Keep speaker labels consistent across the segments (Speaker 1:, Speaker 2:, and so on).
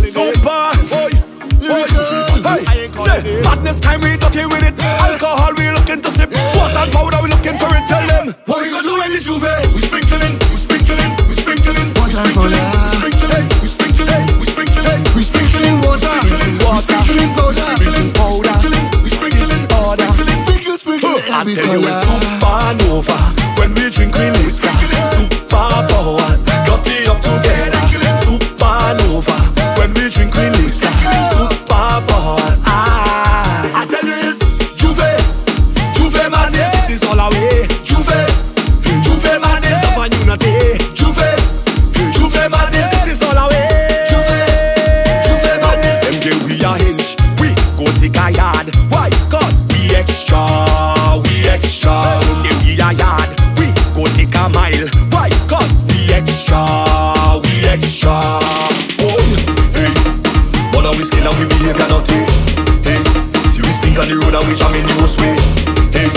Speaker 1: Super, hey, say, time we dirty with it. Alcohol we looking to sip. Water powder we looking for it. Tell them. What you gonna do the Jouvert? We sprinkling, we sprinkling, we sprinkling, we sprinkling,
Speaker 2: we
Speaker 1: sprinkling, we sprinkling, we sprinkling,
Speaker 2: we sprinkling water,
Speaker 1: water, sprinkling powder, powder, we sprinkling powder,
Speaker 2: sprinkling, sprinkling. I
Speaker 1: tell you, it's supernova when we drink we liquor. Oh, hey. But we skill and we behave not Hey, see we stink on the road and we jam in the worst way. Hey,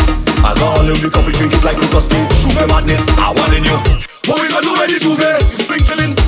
Speaker 1: alcohol in the cup we drink it like we thirsty. Jouvert madness, I want in you. What we gonna do when the Jouvert is sprinkling?